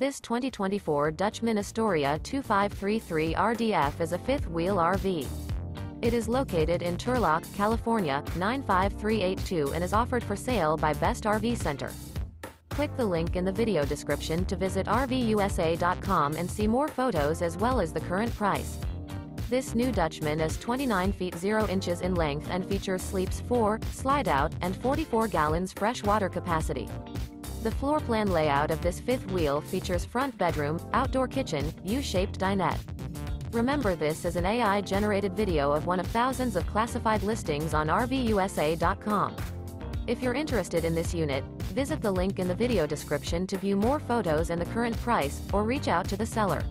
This 2024 Dutchmen Astoria 2533 RDF is a fifth-wheel RV. It is located in Turlock, California, 95382 and is offered for sale by Best RV Center. Click the link in the video description to visit RVUSA.com and see more photos as well as the current price. This new Dutchmen is 29 feet 0 inches in length and features sleeps 4, slide out, and 44 gallons fresh water capacity. The floor plan layout of this fifth wheel features front bedroom, outdoor kitchen, U-shaped dinette. Remember this is an AI-generated video of one of thousands of classified listings on RVUSA.com. If you're interested in this unit, visit the link in the video description to view more photos and the current price, or reach out to the seller.